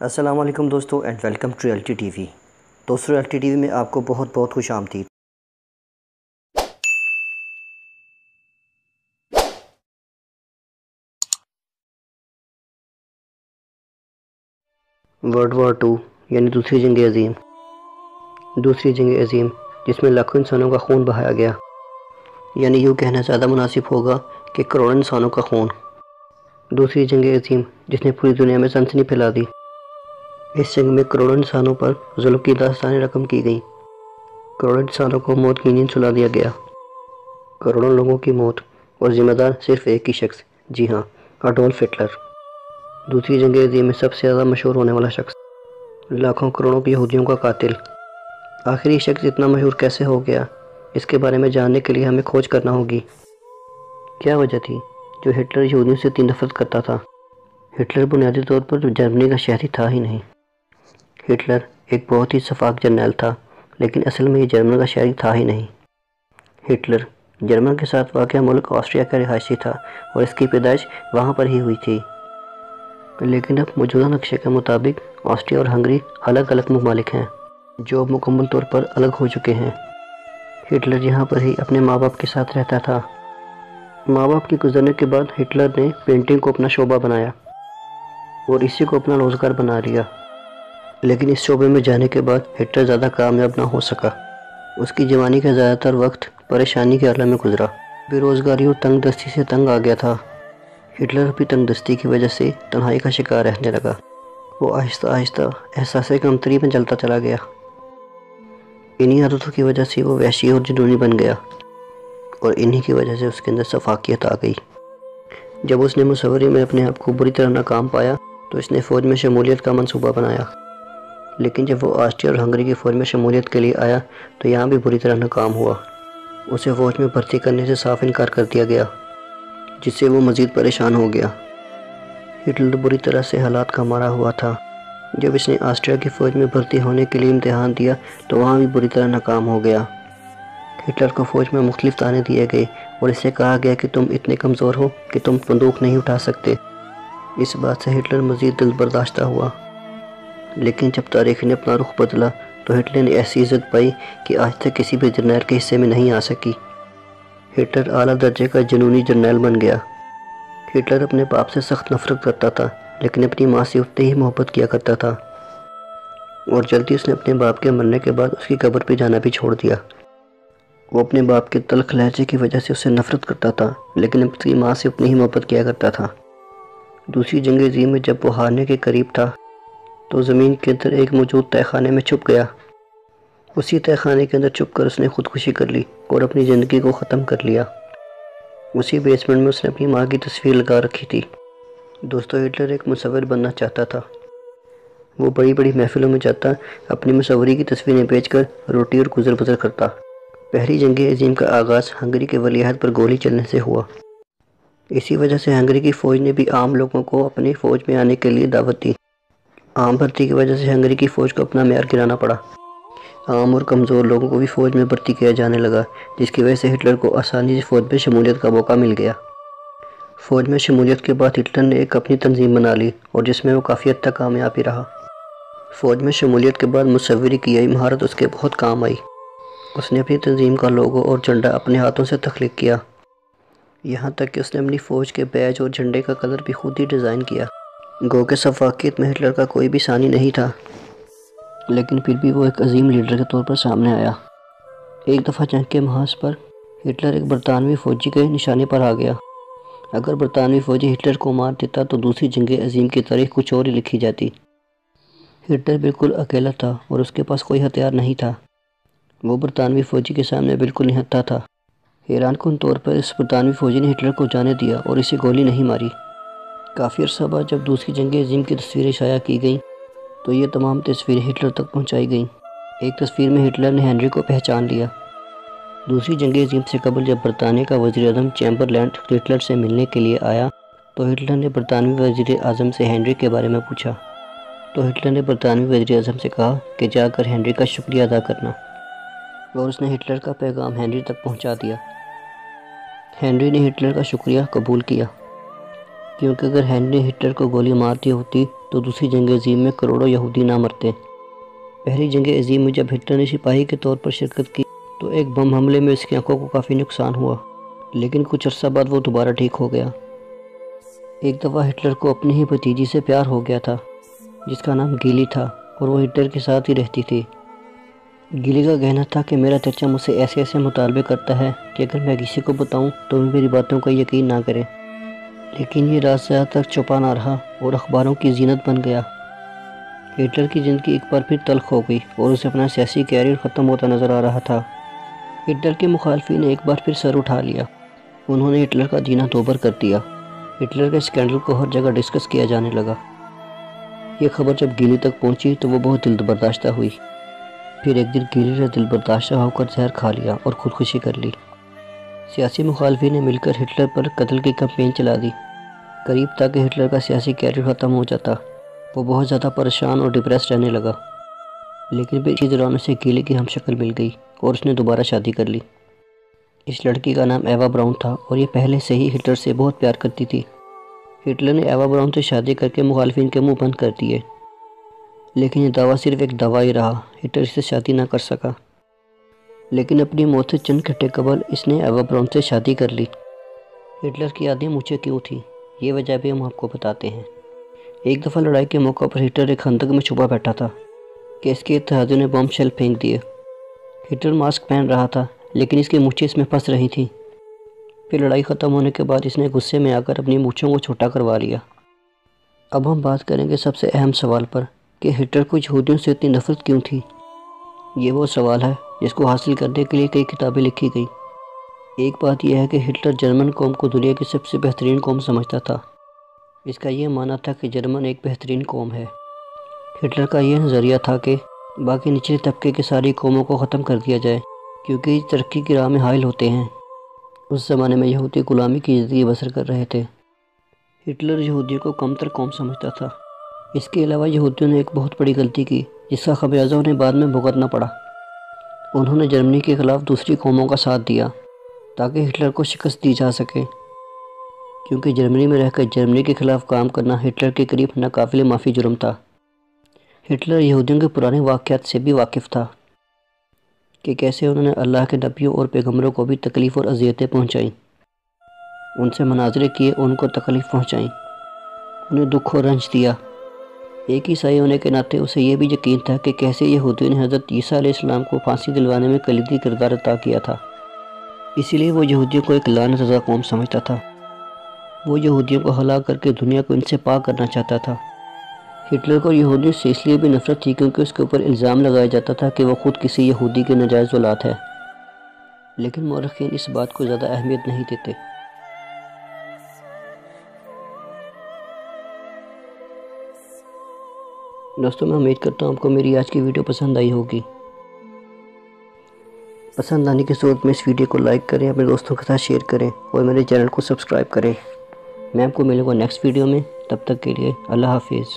अस्सलाम वालेकुम दोस्तों and welcome to L T T V दोस्तों एल टी रियलिटी टीवी में आपको बहुत बहुत खुश आमदीद। वर्ल्ड वार टू यानी दूसरी जंग अजीम। दूसरी जंग अजीम, जिसमें लाखों इंसानों का खून बहाया गया। यानी यूँ कहना ज़्यादा मुनासिब होगा कि करोड़ों इंसानों का खून। दूसरी जंग अजीम, जिसने पूरी दुनिया में सनसनी फैला दी। इस जंग में करोड़ों इंसानों पर जुल्म की दास्तानें रकम की गई। करोड़ों इंसानों को मौत की नींद सुला दिया गया। करोड़ों लोगों की मौत और ज़िम्मेदार सिर्फ़ एक ही शख्स, जी हाँ अडोल्फ हिटलर। दूसरी जंग अजीम में सबसे ज़्यादा मशहूर होने वाला शख्स, लाखों करोड़ों की यहूदियों का कातिल। आखिरी शख्स इतना मशहूर कैसे हो गया? इसके बारे में जानने के लिए हमें खोज करना होगी। क्या वजह थी जो हिटलर यहूदियों से इतनी नफरत करता था? हिटलर बुनियादी तौर पर जर्मनी का शहरी था ही नहीं। हिटलर एक बहुत ही शफाक जर्नैल था, लेकिन असल में ये जर्मन का शहरी था ही नहीं। हिटलर जर्मन के साथ वाक़ मुल्क ऑस्ट्रिया का रिहायशी था और इसकी पैदाइश वहाँ पर ही हुई थी। लेकिन अब मौजूदा नक्शे के मुताबिक ऑस्ट्रिया और हंगरी अलग अलग ममालिक हैं, जो मुकम्मल तौर पर अलग हो चुके हैं। हिटलर यहाँ पर ही अपने माँ बाप के साथ रहता था। माँ बाप के गुजरने के बाद हिटलर ने पेंटिंग को अपना शोबा बनाया और इसी को अपना रोज़गार बना लिया। लेकिन इस शोबे में जाने के बाद हिटलर ज़्यादा कामयाब ना हो सका। उसकी जवानी का ज़्यादातर वक्त परेशानी के आलम में गुजरा। बेरोज़गारी और तंग दस्ती से तंग आ गया था। हिटलर भी तंग दस्ती की वजह से तन्हाई का शिकार रहने लगा। वो आहिस्ता आहिस्ता एहसास कमतरी में चलता चला गया। इन्हीं आदतों की वजह से वो वैशी और जुनूनी बन गया और इन्हीं की वजह से उसके अंदर सफाकियत आ गई। जब उसने मुसवरी में अपने आप को बुरी तरह नाकाम पाया तो इसने फ़ौज में शमूलियत का मनसूबा बनाया। लेकिन जब वो ऑस्ट्रिया और हंगरी की फ़ौज में शमूलियत के लिए आया तो यहाँ भी बुरी तरह नाकाम हुआ। उसे फ़ौज में भर्ती करने से साफ़ इनकार कर दिया गया, जिससे वो मज़ीद परेशान हो गया। हिटलर बुरी तरह से हालात का मारा हुआ था। जब इसने ऑस्ट्रिया की फ़ौज में भर्ती होने के लिए इम्तहान दिया तो वहाँ भी बुरी तरह नाकाम हो गया। हिटलर को फ़ौज में मुख्तलिफ़ ताने दिए गए, और इसे कहा गया कि तुम इतने कमज़ोर हो कि तुम बंदूक नहीं उठा सकते। इस बात से हिटलर मज़ीद दिल बर्दाश्ता हुआ। लेकिन जब तारीख ने अपना रुख बदला तो हिटलर ने ऐसी इज़्ज़त पाई कि आज तक किसी भी जर्नैल के हिस्से में नहीं आ सकी। हिटलर आला दर्जे का जनूनी जर्नैल बन गया। हिटलर अपने बाप से सख्त नफरत करता था, लेकिन अपनी माँ से उतने ही मोहब्बत किया करता था। और जल्दी उसने अपने बाप के मरने के बाद उसकी कब्र पर जाना भी छोड़ दिया। वो अपने बाप के तलख लहजे की वजह से उससे नफरत करता था, लेकिन अपनी माँ से उतनी ही मोहब्बत किया करता था। दूसरी जंग में जब वो हारने के करीब था तो ज़मीन के अंदर एक मौजूद तहखाने में छुप गया। उसी तहखाने के अंदर छुप कर उसने खुदकुशी कर ली और अपनी ज़िंदगी को ख़त्म कर लिया। उसी बेसमेंट में उसने अपनी माँ की तस्वीर लगा रखी थी। दोस्तों, हिटलर एक मुसवर बनना चाहता था। वो बड़ी बड़ी महफिलों में जाता, अपनी मुसवरी की तस्वीरें बेचकर रोटी और गुजर बसर करता। पहली जंग अजीम का आगाज़ हंगरी के वलीहद पर गोली चलने से हुआ। इसी वजह से हंगरी की फ़ौज ने भी आम लोगों को अपनी फ़ौज में आने के लिए दावत दी। आम भर्ती की वजह से हंगरी की फ़ौज को अपना मैार गिराना पड़ा। आम और कमज़ोर लोगों को भी फ़ौज में भर्ती किया जाने लगा, जिसकी वजह से हिटलर को आसानी से फ़ौज में शमूलियत का मौका मिल गया। फ़ौज में शमूलियत के बाद हिटलर ने एक अपनी तंजीम बना ली, और जिसमें वो काफ़ी हद तक कामयाब ही रहा। फ़ौज में शमूलियत के बाद मुसवरी की यही महारत उसके बहुत काम आई। उसने अपनी तंजीम का लोगो और झंडा अपने हाथों से तख्लीक किया। यहाँ तक कि उसने अपनी फ़ौज के बैज और झंडे का कलर भी खुद ही डिज़ाइन किया। गो के सब सफाकियत में हिटलर का कोई भी सानी नहीं था। लेकिन फिर भी वो एक अजीम लीडर के तौर पर सामने आया। एक दफ़ा जंग के महाज पर हिटलर एक बरतानवी फ़ौजी के निशाने पर आ गया। अगर बरतानवी फ़ौजी हिटलर को मार देता तो दूसरी जंग अजीम की तारीख कुछ और ही लिखी जाती। हिटलर बिल्कुल अकेला था और उसके पास कोई हथियार नहीं था। वो बरतानवी फ़ौजी के सामने बिल्कुल निहत्ता था। हैरान कन तौर पर इस बरतानवी फ़ौजी ने हिटलर को जाने दिया और इसे गोली नहीं मारी। काफ़ी अर्सा बाद जब दूसरी जंग अजीम की तस्वीरें शाया की गई तो ये तमाम तस्वीरें हिटलर तक पहुंचाई गईं। एक तस्वीर में हिटलर ने हेनरी को पहचान लिया। दूसरी जंग अजीम से कबल जब बरतानिया का वजी अजम चैम्बरलैंड हिटलर से मिलने के लिए आया तो हिटलर ने बरतानवी वजी अजम से हेनरी के बारे में पूछा। तो हिटलर ने बरतानवी वजी अजम से कहा कि जाकर हेनरी का शुक्रिया अदा करना। और उसने हिटलर का पैगाम हेनरी तक पहुँचा दिया। हेनरी ने हिटलर का शुक्रिया कबूल किया। क्योंकि अगर हेनरी हिटलर को गोली मार दी होती तो दूसरी जंग अजीम में करोड़ों यहूदी ना मरते। पहली जंग अजीम में जब हिटलर ने सिपाही के तौर पर शिरकत की तो एक बम हमले में उसकी आँखों को काफ़ी नुकसान हुआ। लेकिन कुछ अर्सा बाद वो दोबारा ठीक हो गया। एक दफ़ा हिटलर को अपनी ही भतीजी से प्यार हो गया था, जिसका नाम गीली था, और वो हिटलर के साथ ही रहती थी। गिली का कहना था कि मेरा चचा मुझसे ऐसे ऐसे मुतालबे करता है कि अगर मैं किसी को बताऊँ तो मेरी बातों का यकीन ना करे। लेकिन ये राज ज़्यादातर छुपा ना रहा और अखबारों की जीनत बन गया। हिटलर की ज़िंदगी एक बार फिर तलख हो गई और उसे अपना सियासी कैरियर ख़त्म होता नज़र आ रहा था। हिटलर के मुखालफी ने एक बार फिर सर उठा लिया। उन्होंने हिटलर का जीना दोबर कर दिया। हिटलर के स्कैंडल को हर जगह डिस्कस किया जाने लगा। ये खबर जब गिली तक पहुँची तो वो बहुत दिल बर्दाश्त हुई। फिर एक दिन गिली ने दिल बर्दाश्त होकर जहर खा लिया और खुदकुशी कर ली। सियासी मुखालफी ने मिलकर हिटलर पर कत्ल की कंपेन चला दी। करीब तक हिटलर का सियासी कैरियर ख़त्म हो जाता। वो बहुत ज़्यादा परेशान और डिप्रेस रहने लगा। लेकिन फिर इसी दौरान उसे गिली की हम शक्ल मिल गई और उसने दोबारा शादी कर ली। इस लड़की का नाम एवा ब्राउन था और ये पहले से ही हिटलर से बहुत प्यार करती थी। हिटलर ने एवा ब्राउन से शादी करके मुखालफिन के मुँह बंद कर दिए। लेकिन ये दावा सिर्फ़ एक दवा ही रहा। हिटलर इससे शादी ना कर सका। लेकिन अपनी मौत से चंद घंटे कबल इसने एवा ब्राउन से शादी कर ली। हिटलर की यादें मुझे क्यों थी? ये वजह भी हम आपको बताते हैं। एक दफ़ा लड़ाई के मौका पर हिटलर एक खंदक में छुपा बैठा था। कि इसके इतिहादियों ने बम शेल फेंक दिए। हिटलर मास्क पहन रहा था, लेकिन इसकी मूछें इसमें फंस रही थी। फिर लड़ाई ख़त्म होने के बाद इसने गुस्से में आकर अपनी मूछों को छोटा करवा लिया। अब हम बात करेंगे सबसे अहम सवाल पर कि हिटलर को यहूदियों से इतनी नफरत क्यों थी? ये वो सवाल है जिसको हासिल करने के लिए कई किताबें लिखी गई। एक बात यह है कि हिटलर जर्मन कौम को दुनिया की सबसे बेहतरीन कौम समझता था। इसका यह मानना था कि जर्मन एक बेहतरीन कौम है। हिटलर का यह नज़रिया था कि बाकी निचले तबके की सारी कौमों को ख़त्म कर दिया जाए, क्योंकि तरक्की की राह में हायल होते हैं। उस ज़माने में यहूदी गुलामी की ज़िंदगी बसर कर रहे थे। हिटलर यहूदियों को कमतर कौम समझता था। इसके अलावा यहूदियों ने एक बहुत बड़ी गलती की, जिसका खमियाजा उन्हें बाद में भुगतना पड़ा। उन्होंने जर्मनी के ख़िलाफ़ दूसरी कौमों का साथ दिया, ताकि हिटलर को शिकस्त दी जा सके। क्योंकि जर्मनी में रहकर जर्मनी के ख़िलाफ़ काम करना हिटलर के करीब नाकाबिल माफ़ी जुर्म था। हिटलर यहूदियों के पुराने वाक़ात से भी वाकिफ़ था, कि कैसे उन्होंने अल्लाह के नबियों और पैगम्बरों को भी तकलीफ़ और अजियतें पहुँचाईं। उनसे मनाजरे किए, उनको तकलीफ़ पहुँचाई। उन्हें दुख और रंज दिया। एक ईसाई होने के नाते उसे यह भी यकीन था कि कैसे यहूदियों ने हज़रत ईसा इस्लाम को फांसी दिलवाने में कलीदी किरदार अदा किया था। इसीलिए वो यहूदियों को एक लान रजा कौम समझता था। वो यहूदियों को हलाक करके दुनिया को इनसे पाक करना चाहता था। हिटलर को यहूदियों से इसलिए भी नफरत थी क्योंकि उसके ऊपर इल्ज़ाम लगाया जाता था कि वह खुद किसी यहूदी के नजायज़ वलात है। लेकिन मौरखीन इस बात को ज़्यादा अहमियत नहीं देते। दोस्तों, मैं उम्मीद करता हूँ आपको मेरी आज की वीडियो पसंद आई होगी। पसंद आने के सूरत में इस वीडियो को लाइक करें, अपने दोस्तों के साथ शेयर करें और मेरे चैनल को सब्सक्राइब करें। मैं आपको मिलूँगा नेक्स्ट वीडियो में। तब तक के लिए अल्लाह हाफिज़।